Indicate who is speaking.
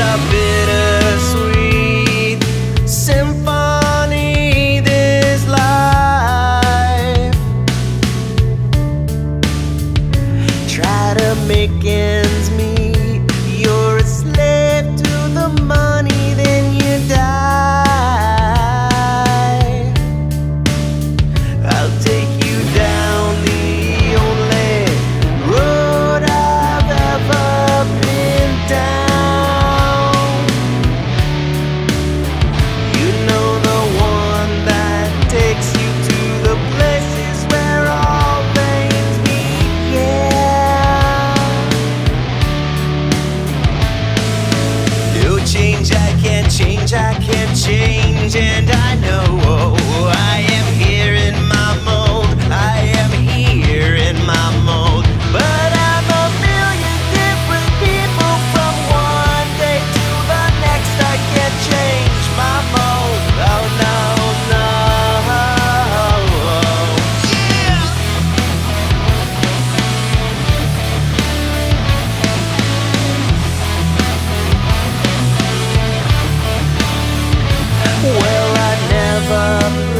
Speaker 1: up never